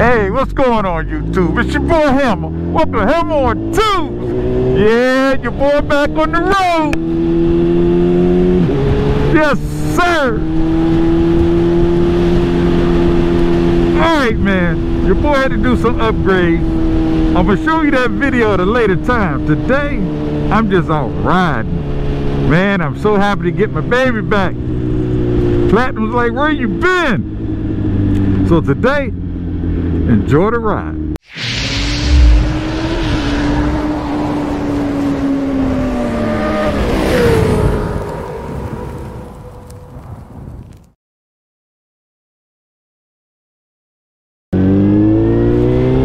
Hey, what's going on YouTube? It's your boy Hammer. Welcome to Hammer on Twos. Yeah, your boy back on the road. Yes, sir. Alright, man. Your boy had to do some upgrades. I'm going to show you that video at a later time. Today, I'm just out riding. Man, I'm so happy to get my baby back. Platinum's like, where you been? So today, Enjoy the ride.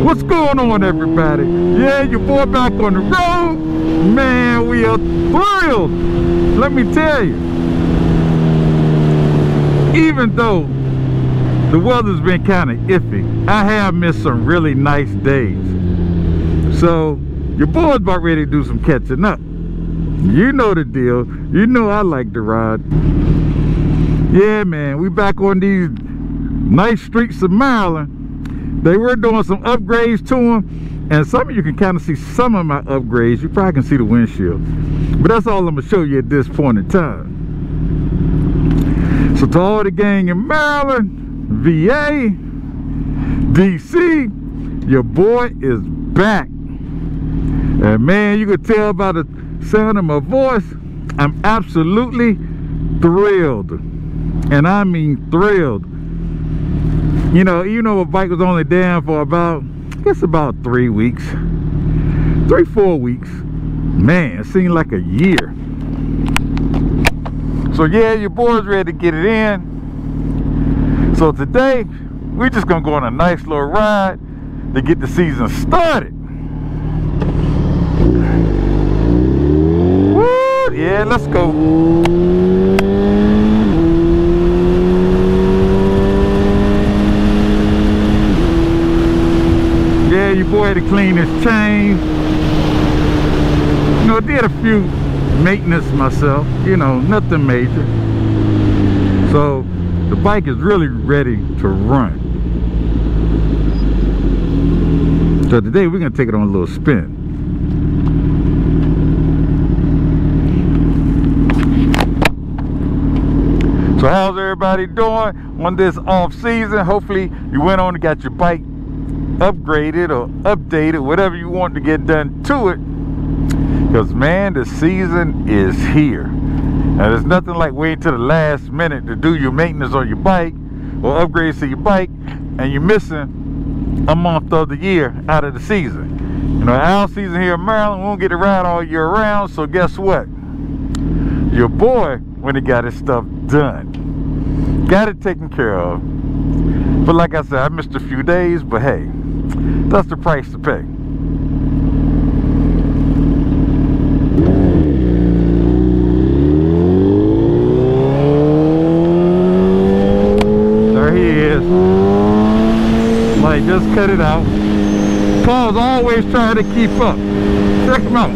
What's going on everybody? Yeah, your boy back on the road. Man, we are thrilled. Let me tell you. Even though the weather's been kind of iffy. I have missed some really nice days. So your boy's about ready to do some catching up. You know the deal. You know I like to ride. Yeah, man, we back on these nice streets of Maryland. They were doing some upgrades to them. And some of you can kind of see some of my upgrades. You probably can see the windshield. But that's all I'm to show you at this point in time. So to all the gang in Maryland, VA, DC, your boy is back. And man, you can tell by the sound of my voice, I'm absolutely thrilled. And I mean thrilled. You know, you know, a bike was only down for about, I guess about three weeks. Three, four weeks. Man, it seemed like a year. So yeah, your boy's ready to get it in. So today, we're just gonna go on a nice little ride to get the season started. Woo, yeah, let's go. Yeah, your boy had to clean his chain. You know, I did a few maintenance myself, you know, nothing major. So the bike is really ready to run. So today we're gonna take it on a little spin. So how's everybody doing on this off season? Hopefully you went on and got your bike upgraded or updated, whatever you want to get done to it. Because man, the season is here. Now, there's nothing like waiting to the last minute to do your maintenance on your bike or upgrades to your bike and you're missing a month of the year out of the season. You know, our season here in Maryland, won't get to ride all year round, so guess what? Your boy, when he got his stuff done, got it taken care of. But like I said, I missed a few days, but hey, that's the price to pay. Just cut it out. Paul's always trying to keep up. Check him out.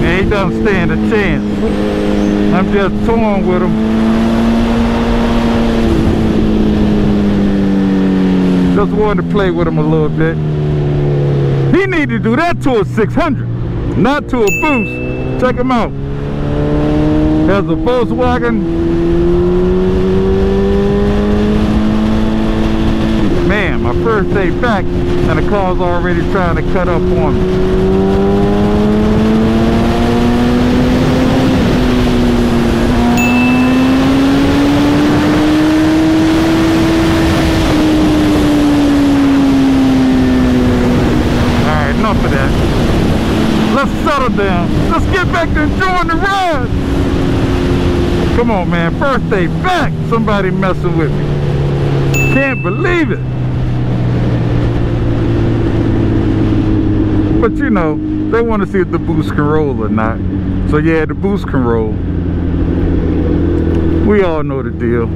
Man, he doesn't stand a chance. I'm just toying with him. Just wanted to play with him a little bit. He need to do that to a 600, not to a Busa. Check him out. Has a Volkswagen my first day back and the car's already trying to cut up on me. Down. Let's get back to enjoying the ride. Come on, man. First day back. Somebody messing with me. Can't believe it. But you know, they want to see if the Busa can roll or not. So yeah, the Busa can roll. We all know the deal.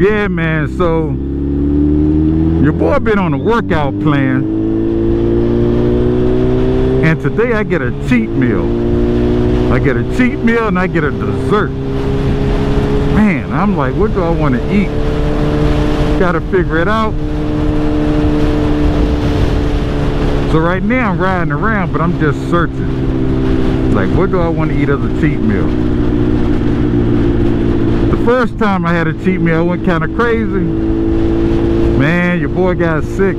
Yeah, man, so Your boy been on a workout plan. And today I get a cheat meal. I get a cheat meal and I get a dessert. Man, I'm like, what do I want to eat? Gotta figure it out. So right now I'm riding around, but I'm just searching. Like, what do I want to eat as a cheat meal? The first time I had a cheat meal, I went kind of crazy. Man, your boy got sick.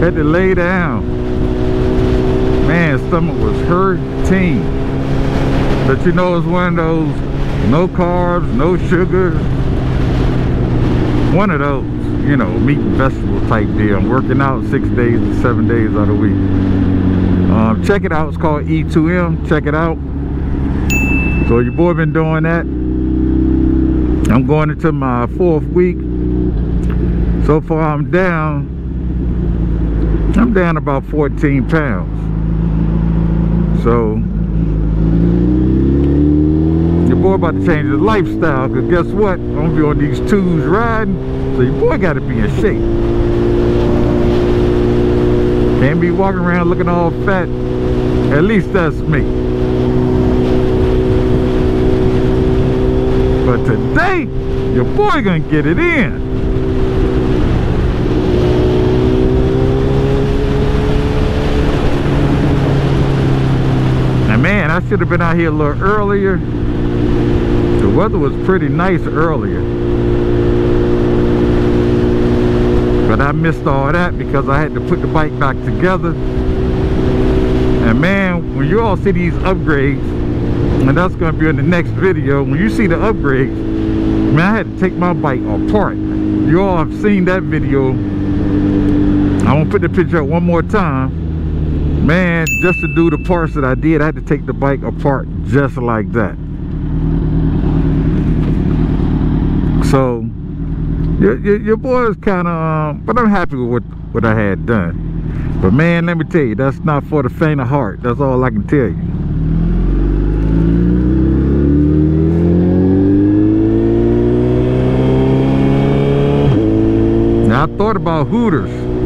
Had to lay down. Man, stomach was hurting. But you know, it's one of those no carbs, no sugar. One of those you know, meat and vegetable type deal. I'm working out six days to seven days out of the week. Um, check it out. It's called E2M. Check it out. So your boy been doing that. I'm going into my fourth week. So far I'm down. I'm down about 14 pounds. So your boy about to change his lifestyle because guess what? I'm gonna be on these twos riding so your boy got to be in shape. Can't be walking around looking all fat. At least that's me. But today, your boy gonna get it in. And man, I should have been out here a little earlier. The weather was pretty nice earlier. But I missed all that because I had to put the bike back together. And man, when you all see these upgrades, and that's going to be in the next video, when you see the upgrades, man, I had to take my bike apart. You all have seen that video. i'm gonna put the picture up one more time. Man, just to do the parts that I did, I had to take the bike apart just like that. So, your, your, your boy is kind of, um, but I'm happy with what, what I had done. But man, let me tell you, that's not for the faint of heart. That's all I can tell you. Now, I thought about Hooters.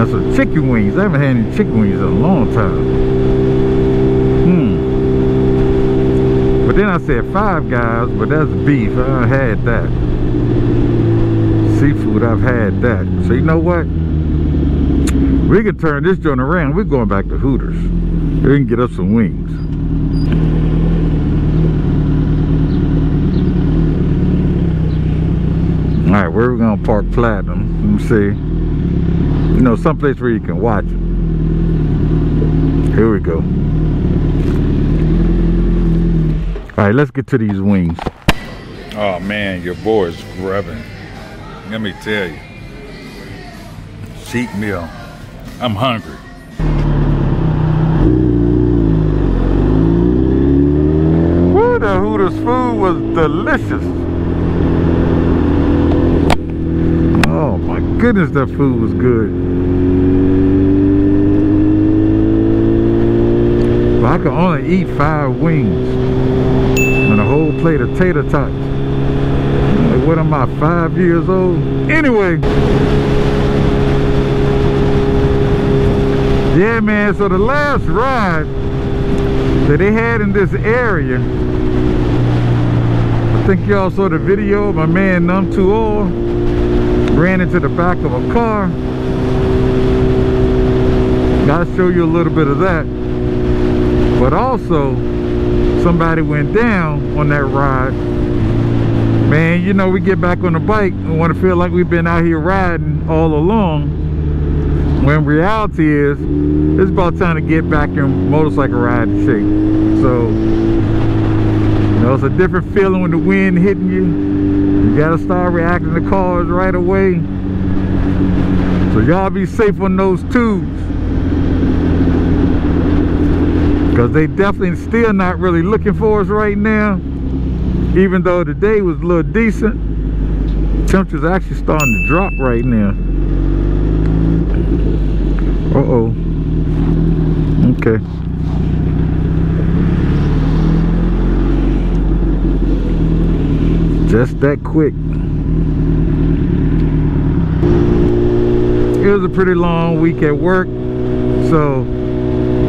That's some chicken wings. I haven't had any chicken wings in a long time. Hmm. But then I said Five Guys, but that's beef. I had that seafood, I've had that. So you know what? We can turn this joint around. We're going back to Hooters. We can get us some wings. All right, where are we gonna park Platinum? Let me see. You know, someplace where you can watch. Here we go. All right, let's get to these wings. Oh man, your boy is grubbing. Let me tell you. Cheat meal. I'm hungry. Woo, the Hooters food was delicious. Oh my goodness, that food was good. I can only eat five wings and a whole plate of tater tots what am I, five years old? Anyway. Yeah, man, so the last ride that they had in this area, I think y'all saw the video, my man Num 2 Oil ran into the back of a car. I'll show you a little bit of that. But also, somebody went down on that ride. Man you know we get back on the bike and want to feel like we've been out here riding all along when reality is it's about time to get back in motorcycle riding shape. So you know it's a different feeling when the wind hitting you. You gotta start reacting to cars right away. So y'all be safe on those twos because they definitely still not really looking for us right now. Even though the day was a little decent temperature's actually starting to drop right now. Uh-oh. Okay. Just that quick. It was a pretty long week at work. So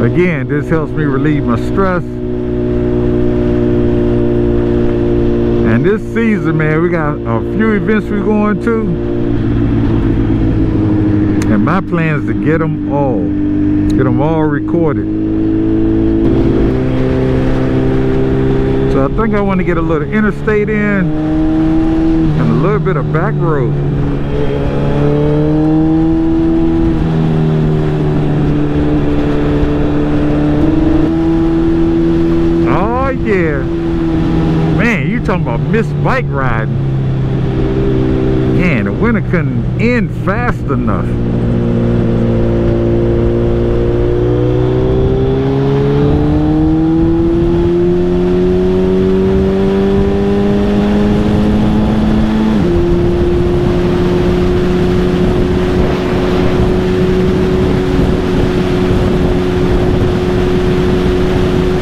again, this helps me relieve my stress. And this season, man, we got a few events we're going to. And my plan is to get them all. Get them all recorded. So I think I want to get a little interstate in and a little bit of back road. Oh yeah. Man, you talking about missed bike riding. Man, the winter couldn't end fast enough.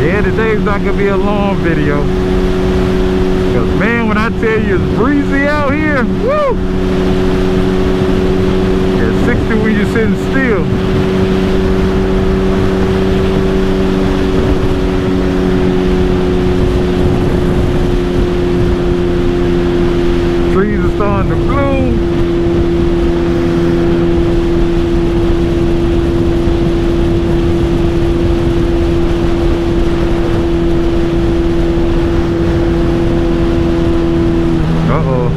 Yeah, today's not gonna be a long video. Cause man, when I tell you it's breezy out here, woo! It's 60 when you're sitting still. Trees are starting to bloom. Uh-oh.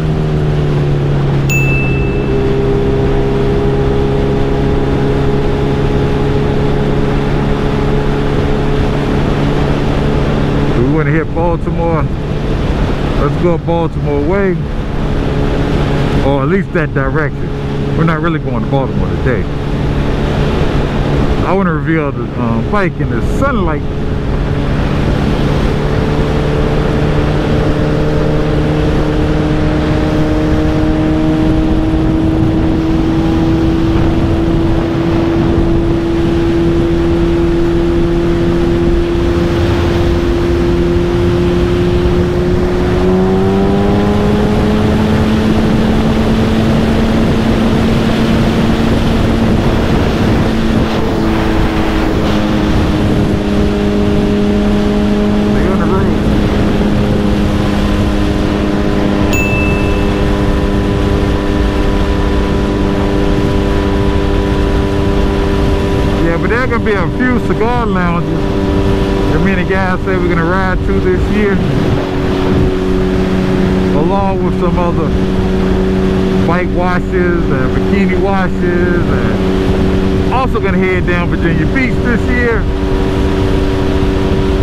We want to hit Baltimore. Let's go Baltimore way. Or at least that direction. We're not really going to Baltimore today. I want to reveal the um, bike in the sunlight Stay on the road. Yeah, but there are gonna be a few cigar lounges that me and the guys say we're gonna ride to this year. Along with some other bike washes and bikini washes and also gonna head down Virginia Beach this year.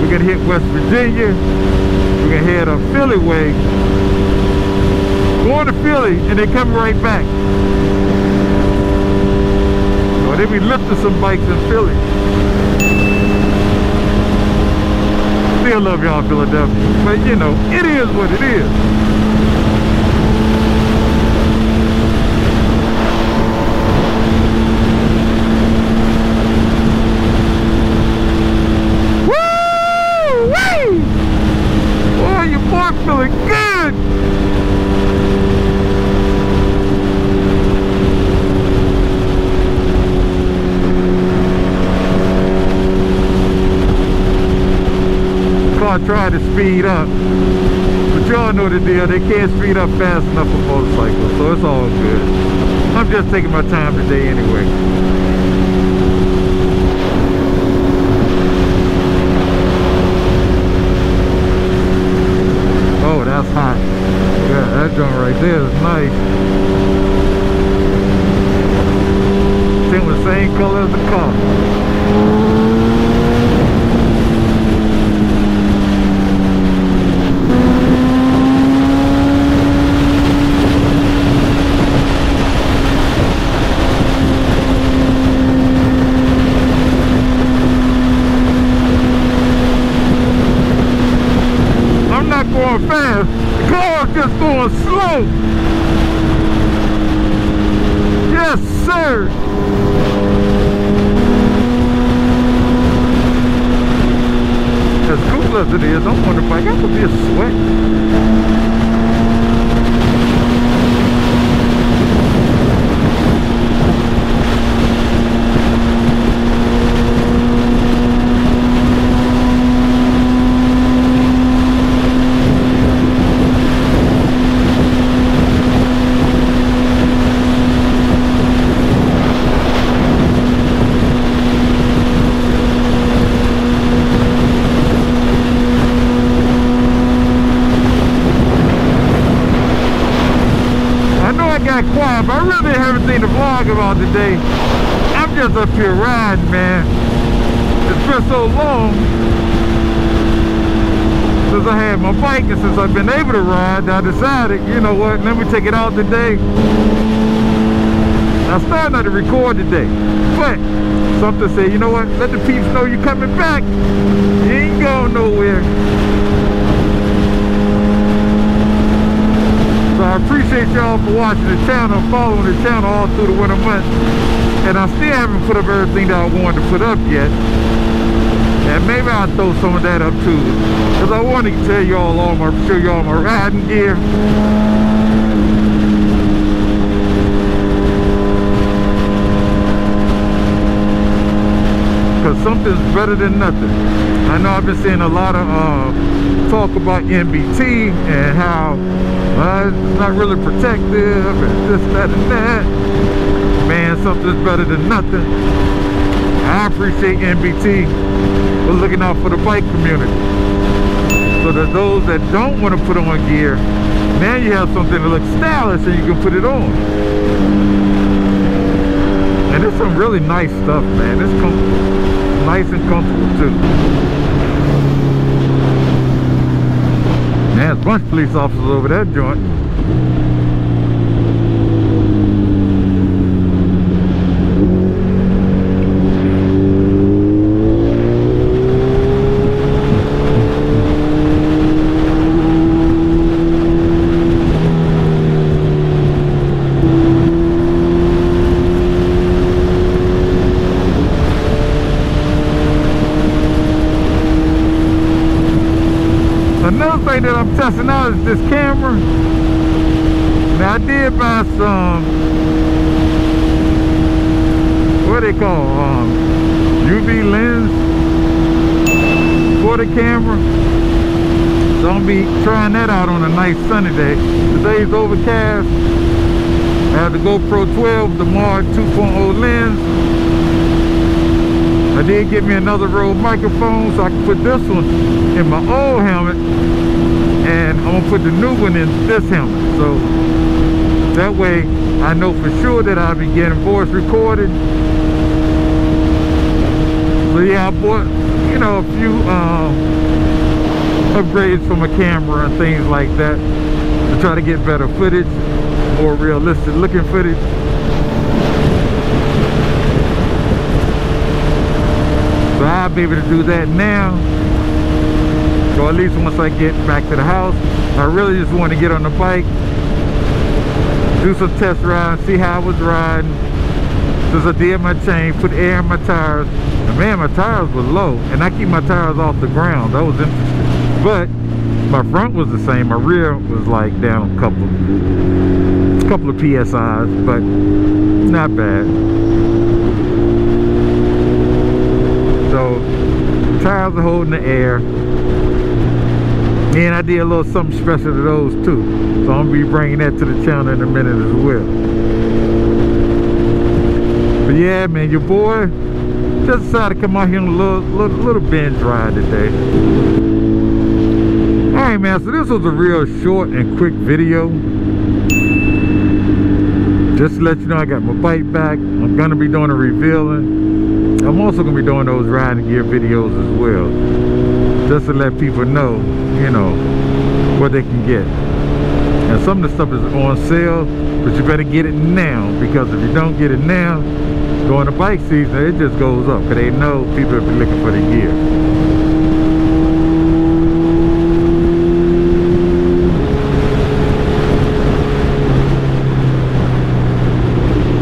We're gonna hit West Virginia. We're gonna head up Philly way. Going to Philly and then coming right back. Or they be lifting some bikes in Philly. Still love y'all Philadelphia. But you know, it is what it is. Woo! Wee! Boy, your boy feeling good. To speed up, but y'all know the deal. They can't speed up fast enough for motorcycles, so it's all good. I'm just taking my time today anyway. Oh, that's hot. Yeah, that joint right there is nice. Same the same color as the car. I'm not going fast. The car's just going slow. Yes, sir. As cool as it is, I'm wondering if I got to be a sweat. but I really haven't seen the vlog about today. I'm just up here riding, man. It's been so long since I had my bike and since I've been able to ride, I decided, you know what, let me take it out today. I started not to record today, but something said, you know what, let the peeps know you're coming back. You ain't going nowhere. So I appreciate y'all for watching the channel, following the channel all through the winter months. And I still haven't put up everything that I wanted to put up yet. And maybe I'll throw some of that up too. Because I want to tell y'all all my, show y'all my riding gear. Because something's better than nothing. I know I've been seeing a lot of uh, talk about NBT and how uh, it's not really protective and this, that, and that. Man, something's better than nothing. I appreciate NBT for looking out for the bike community. So that those that don't want to put on gear, now you have something that looks stylish so you can put it on. And it's some really nice stuff, man. It's comfortable. nice and comfortable too. Man, there's a bunch of police officers over that joint. Another thing that This camera. Now I did buy some, what they call, um, UV lens for the camera. So I'm be trying that out on a nice sunny day. Today's overcast. I have the GoPro 12, the Mark 2.0 lens. I did get me another Rode microphone so I can put this one in my old helmet and I'm gonna put the new one in this helmet. So that way I know for sure that I'll be getting voice recorded. So yeah I bought you know a few uh, upgrades for my camera and things like that to try to get better footage more realistic looking footage. So I'll be able to do that now. So at least once I get back to the house, I really just want to get on the bike, do some test rides, see how I was riding. Since I did my chain, put air in my tires. And man, my tires were low. And I keep my tires off the ground. That was interesting. But my front was the same. My rear was like down a couple, a couple of PSIs, but not bad. So tires are holding the air. And I did a little something special to those too. So I'm gonna be bringing that to the channel in a minute as well. But yeah, man, your boy just decided to come out here on a little, little, little binge ride today. All right, man, so this was a real short and quick video. Just to let you know, I got my bike back. I'm gonna be doing a revealing. I'm also to be doing those riding gear videos as well. Just to let people know, you know, what they can get. And some of the stuff is on sale, but you better get it now. Because if you don't get it now, during the bike season, it just goes up. Because they know people be looking for the gear.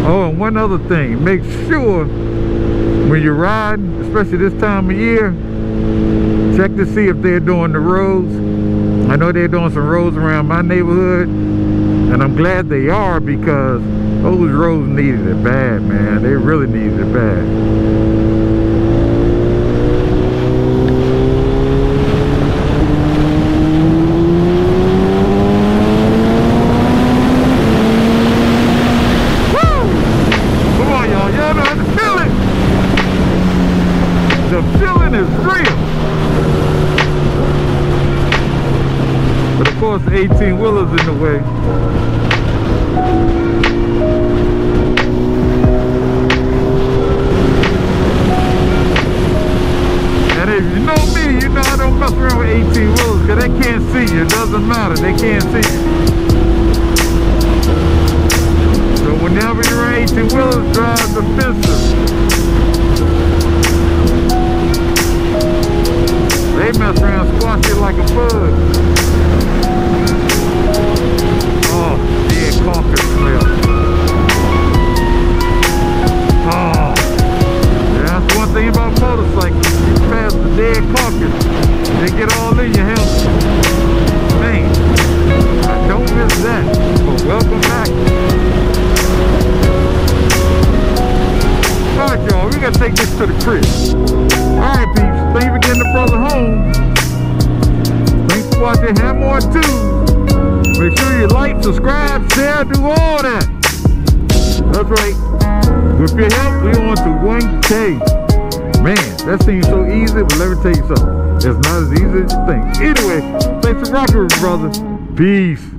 Oh, and one other thing, make sure when you're riding, especially this time of year, check to see if they're doing the roads. I know they're doing some roads around my neighborhood, and I'm glad they are because those roads needed it bad, man. They really needed it bad. almost 18 wheelers in the way. And if you know me, you know I don't mess around with 18 wheelers because they can't see you. It doesn't matter. They can't see you. So whenever you're 18 wheelers, drive the defensive. They mess around squashing like a bug. Parker. tell you something. It's not as easy as you think. Anyway, thanks for rocking with me, brother. Peace.